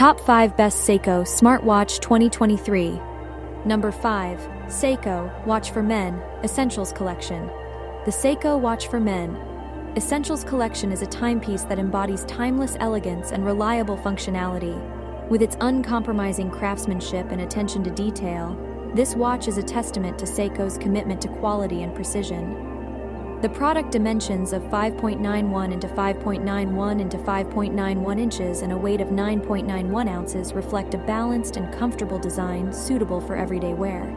Top 5 Best Seiko Smartwatch 2023. Number 5. Seiko Watch for Men Essentials Collection. The Seiko Watch for Men Essentials Collection is a timepiece that embodies timeless elegance and reliable functionality. With its uncompromising craftsmanship and attention to detail, this watch is a testament to Seiko's commitment to quality and precision. The product dimensions of 5.91 into 5.91 into 5.91 inches and a weight of 9.91 ounces reflect a balanced and comfortable design suitable for everyday wear.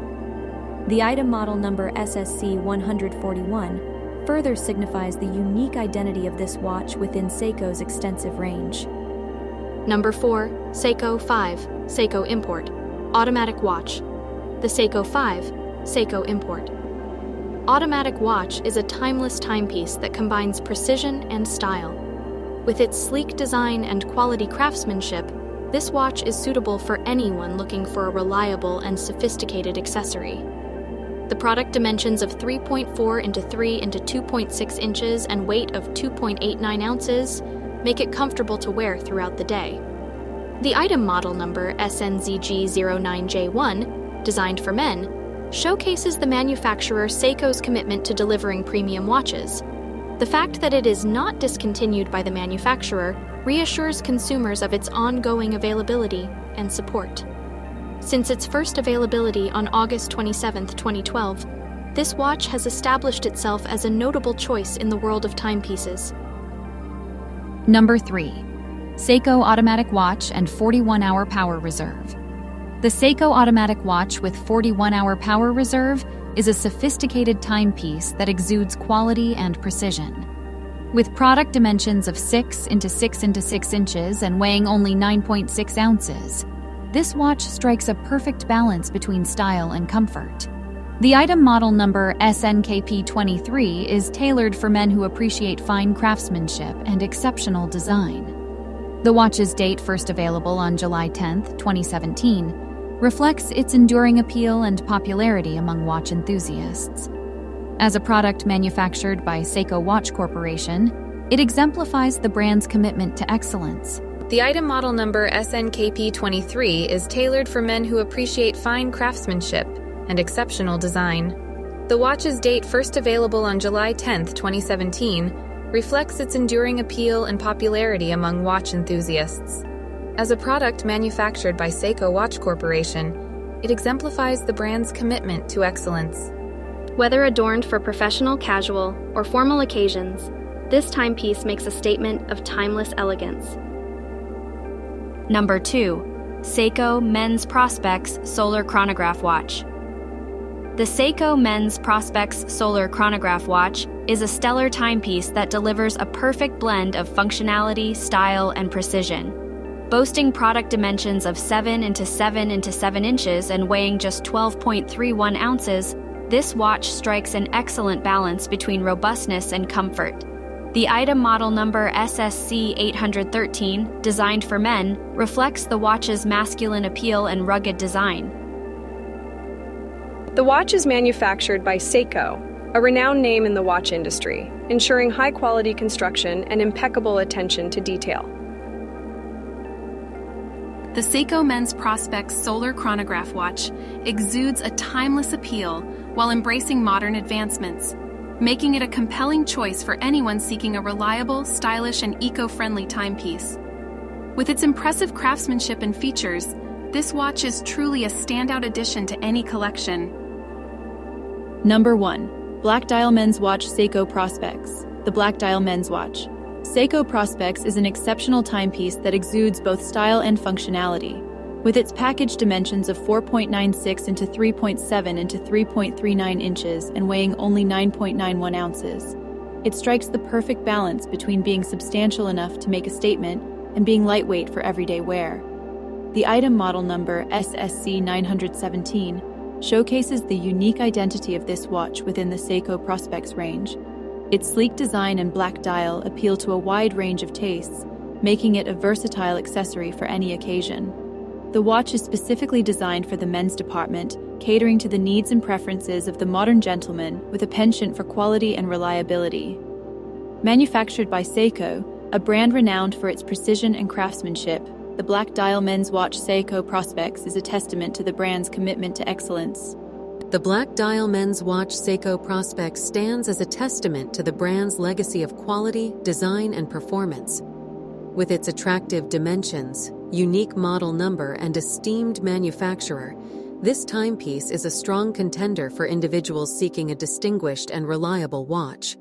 The item model number SSC 141 further signifies the unique identity of this watch within Seiko's extensive range. Number 4. Seiko 5, Seiko Import. Automatic watch. The Seiko 5, Seiko Import. Automatic Watch is a timeless timepiece that combines precision and style. With its sleek design and quality craftsmanship, this watch is suitable for anyone looking for a reliable and sophisticated accessory. The product dimensions of 3.4 into 3 into 2.6 inches and weight of 2.89 ounces make it comfortable to wear throughout the day. The item model number SNZG09J1, designed for men, showcases the manufacturer Seiko's commitment to delivering premium watches. The fact that it is not discontinued by the manufacturer reassures consumers of its ongoing availability and support. Since its first availability on August 27, 2012, this watch has established itself as a notable choice in the world of timepieces. Number 3. Seiko Automatic Watch and 41 Hour Power Reserve. The Seiko Automatic Watch with 41 hour power reserve is a sophisticated timepiece that exudes quality and precision. With product dimensions of 6 into 6 into 6 inches and weighing only 9.6 ounces, this watch strikes a perfect balance between style and comfort. The item model number SNKP23 is tailored for men who appreciate fine craftsmanship and exceptional design. The watch's date first available on July 10, 2017, reflects its enduring appeal and popularity among watch enthusiasts. As a product manufactured by Seiko Watch Corporation, it exemplifies the brand's commitment to excellence. The item model number SNKP23 is tailored for men who appreciate fine craftsmanship and exceptional design. The watch's date first available on July 10, 2017, reflects its enduring appeal and popularity among watch enthusiasts. As a product manufactured by Seiko Watch Corporation, it exemplifies the brand's commitment to excellence. Whether adorned for professional, casual, or formal occasions, this timepiece makes a statement of timeless elegance. Number 2. Seiko Men's Prospex Solar Chronograph Watch. The Seiko Men's Prospex Solar Chronograph Watch is a stellar timepiece that delivers a perfect blend of functionality, style, and precision. Boasting product dimensions of 7 into 7 into 7 inches and weighing just 12.31 ounces, this watch strikes an excellent balance between robustness and comfort. The item model number SSC 813, designed for men, reflects the watch's masculine appeal and rugged design. The watch is manufactured by Seiko, a renowned name in the watch industry, ensuring high quality construction and impeccable attention to detail. The Seiko Men's Prospex Solar Chronograph Watch exudes a timeless appeal while embracing modern advancements, making it a compelling choice for anyone seeking a reliable, stylish, and eco friendly timepiece. With its impressive craftsmanship and features, this watch is truly a standout addition to any collection. Number 1. Black Dial Men's Watch Seiko Prospex. the Black Dial Men's Watch. Seiko Prospex is an exceptional timepiece that exudes both style and functionality. With its package dimensions of 4.96 into 3.7 into 3.39 inches and weighing only 9.91 ounces, it strikes the perfect balance between being substantial enough to make a statement and being lightweight for everyday wear. The item model number SSC 917 showcases the unique identity of this watch within the Seiko Prospex range its sleek design and black dial appeal to a wide range of tastes, making it a versatile accessory for any occasion. The watch is specifically designed for the men's department, catering to the needs and preferences of the modern gentleman with a penchant for quality and reliability. Manufactured by Seiko, a brand renowned for its precision and craftsmanship, The Black Dial Men's Watch Seiko Prospex is a testament to the brand's commitment to excellence. The Black Dial Men's Watch Seiko Prospex stands as a testament to the brand's legacy of quality, design, and performance. With its attractive dimensions, unique model number, and esteemed manufacturer, this timepiece is a strong contender for individuals seeking a distinguished and reliable watch.